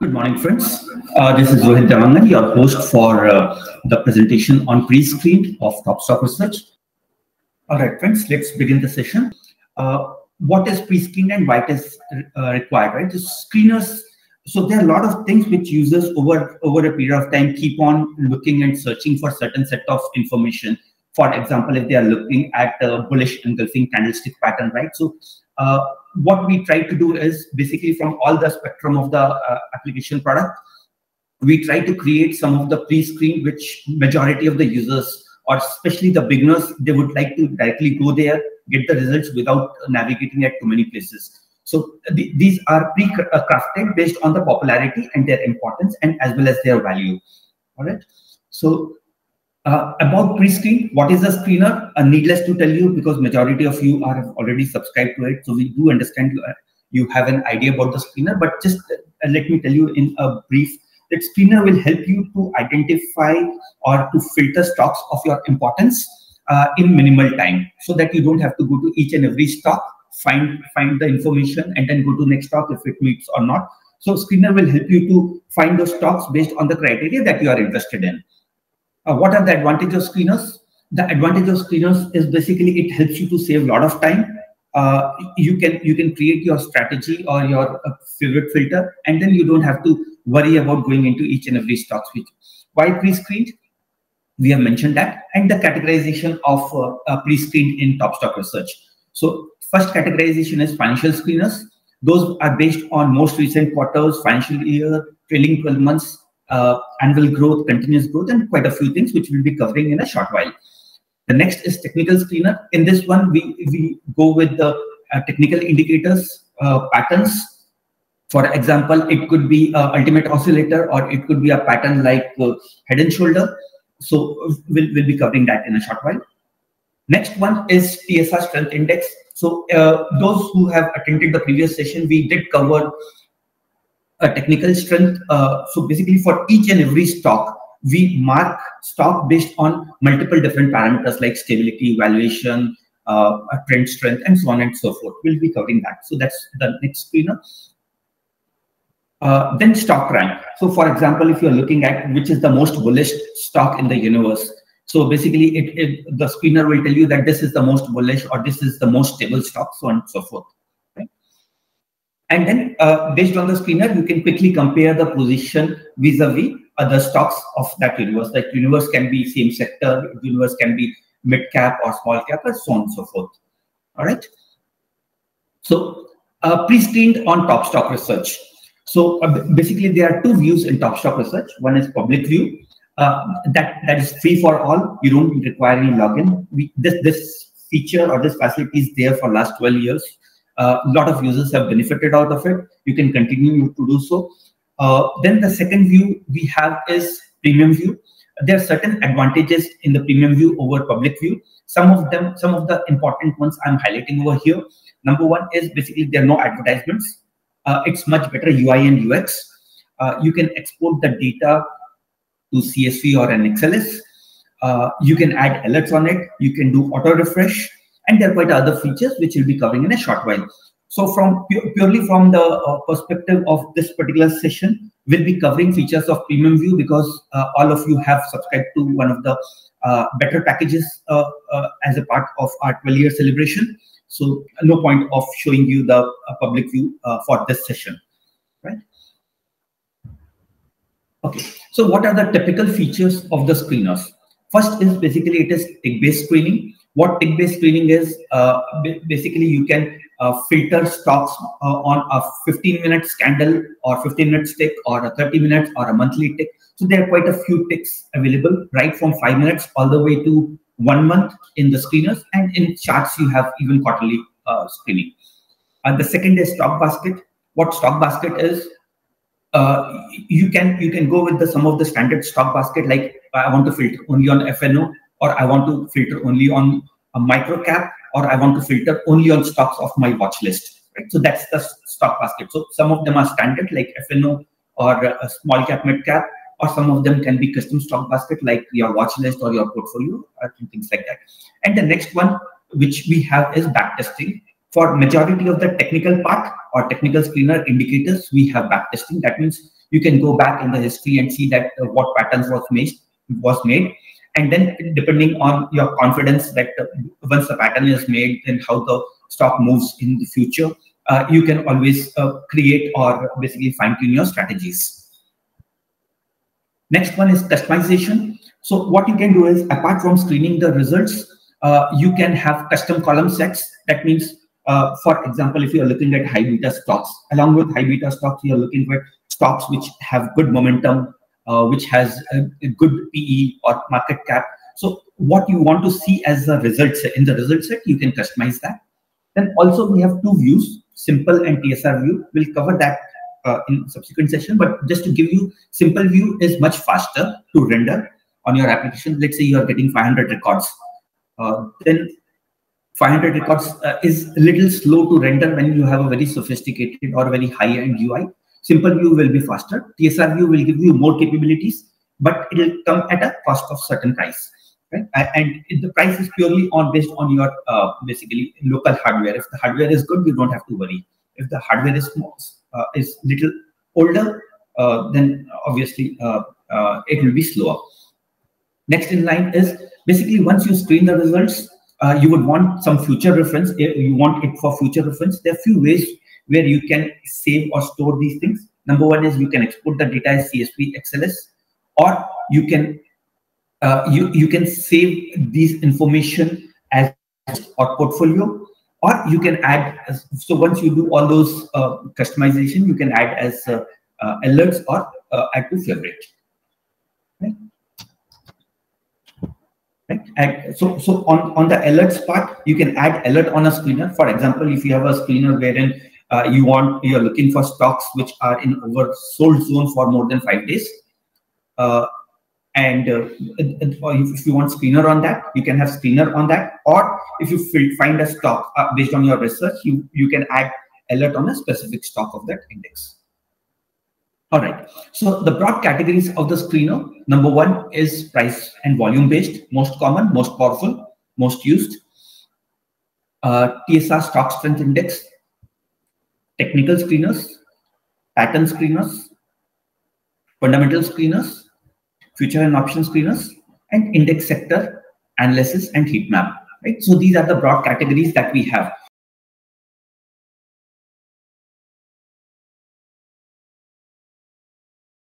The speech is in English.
Good morning, friends. Uh, this is Rohit Devangan, your host for uh, the presentation on pre-screen of Top Stock Research. All right, friends, let's begin the session. Uh, what is pre-screen and why it is uh, required, right? The screeners, so there are a lot of things which users over, over a period of time keep on looking and searching for certain set of information. For example, if they are looking at a bullish engulfing candlestick pattern, right? So uh, what we try to do is basically from all the spectrum of the uh, application product, we try to create some of the pre-screen which majority of the users or especially the beginners, they would like to directly go there, get the results without navigating at too many places. So th these are pre-crafted based on the popularity and their importance and as well as their value. All right. So uh, about pre-screen, what is a screener? Uh, needless to tell you, because majority of you are already subscribed to it, so we do understand you, you have an idea about the screener. But just uh, let me tell you in a brief that screener will help you to identify or to filter stocks of your importance uh, in minimal time, so that you don't have to go to each and every stock, find find the information, and then go to next stock if it meets or not. So screener will help you to find those stocks based on the criteria that you are interested in. Uh, what are the advantages of screeners? The advantage of screeners is basically it helps you to save a lot of time. Uh, you can you can create your strategy or your uh, favorite filter, and then you don't have to worry about going into each and every stock switch. Why pre-screened? We have mentioned that, and the categorization of uh, pre-screened in Top Stock Research. So first categorization is financial screeners. Those are based on most recent quarters, financial year, trailing 12 months, uh, annual growth, continuous growth, and quite a few things which we'll be covering in a short while. The next is technical screener. In this one, we, we go with the uh, technical indicators, uh, patterns. For example, it could be ultimate oscillator or it could be a pattern like uh, head and shoulder. So we'll, we'll be covering that in a short while. Next one is TSR strength index. So uh, those who have attended the previous session, we did cover a technical strength. Uh, so basically for each and every stock, we mark stock based on multiple different parameters like stability, valuation, uh, trend strength, and so on and so forth. We'll be covering that. So that's the next screener. Uh, then stock rank. So for example, if you're looking at which is the most bullish stock in the universe, so basically it, it, the screener will tell you that this is the most bullish or this is the most stable stock, so on and so forth. And then uh, based on the screener, you can quickly compare the position vis-a-vis other stocks of that universe. That universe can be same sector, universe can be mid cap or small cap, and so on and so forth. All right. So uh, pre-screened on Top Stock Research. So uh, basically, there are two views in Top Stock Research. One is public view. Uh, that that is free for all. You don't require any login. We, this this feature or this facility is there for last 12 years a lot of users have benefited out of it. You can continue to do so. Uh, then the second view we have is premium view. There are certain advantages in the premium view over public view. Some of them, some of the important ones I'm highlighting over here. Number one is basically there are no advertisements. Uh, it's much better UI and UX. Uh, you can export the data to CSV or an XLS. Uh, you can add alerts on it. You can do auto refresh and there are quite other features which we'll be covering in a short while. So from purely from the uh, perspective of this particular session, we'll be covering features of Premium View because uh, all of you have subscribed to one of the uh, better packages uh, uh, as a part of our 12 year celebration. So no point of showing you the uh, public view for this session, right? Okay, so what are the typical features of the screeners? First is basically it is tick-based screening. What tick-based screening is, uh, basically you can uh, filter stocks uh, on a 15-minute candle or 15-minute tick or a 30 minutes or a monthly tick. So there are quite a few ticks available, right from five minutes all the way to one month in the screeners. And in charts, you have even quarterly uh, screening. And the second is stock basket. What stock basket is, uh, you can you can go with the some of the standard stock basket like I want to filter only on FNO or I want to filter only on a micro cap, or I want to filter only on stocks of my watch list. Right? So that's the stock basket. So some of them are standard like FNO or a small cap, mid cap, or some of them can be custom stock basket like your watch list or your portfolio or things like that. And the next one which we have is backtesting. For majority of the technical part or technical screener indicators, we have backtesting. That means you can go back in the history and see that uh, what patterns was made was made and then depending on your confidence that uh, once the pattern is made then how the stock moves in the future uh, you can always uh, create or basically fine tune your strategies. Next one is customization. So what you can do is apart from screening the results uh, you can have custom column sets. That means uh, for example, if you're looking at high beta stocks, along with high beta stocks, you're looking for stocks which have good momentum, which has a, a, good PE or market cap. So what you want to see as a result set, in the result set, you can customize that. Then also we have two views, simple and TSR view. We'll cover that uh, in subsequent session, but just to give you simple view is much faster to render on your application. Let's say you are getting 500 records. Uh, then 500 records uh, is a little slow to render when you have a very sophisticated or very high-end UI. Simple view will be faster. TSR view will give you more capabilities, but it will come at a cost of certain price. Right? And the price is purely on based on your uh, basically local hardware. If the hardware is good, you don't have to worry. If the hardware is small, uh, is little older, uh, then obviously uh, uh, it will be slower. Next in line is basically once you screen the results, uh, you would want some future reference. You want it for future reference. There are few ways where you can save or store these things. Number one is you can export the data as CSV XLS, or you can uh, you you can save these information as or portfolio, or you can add. So once you do all those uh, customization, you can add as uh, uh alerts or uh, add to favorite. right? And so, so on, on the alerts part, you can add alert on a screener. For example, if you have a screener wherein uh, you want, you're looking for stocks which are in oversold zone for more than five days. Uh, and uh, if you want screener on that, you can have screener on that. Or if you find a stock uh, based on your research, you, you can add alert on a specific stock of that index. All right. So the broad categories of the screener, number one is price and volume based, most common, most powerful, most used. Uh, TSR stock strength index, technical screeners, pattern screeners, fundamental screeners, future and option screeners, and index sector analysis and heat map. Right. So these are the broad categories that we have.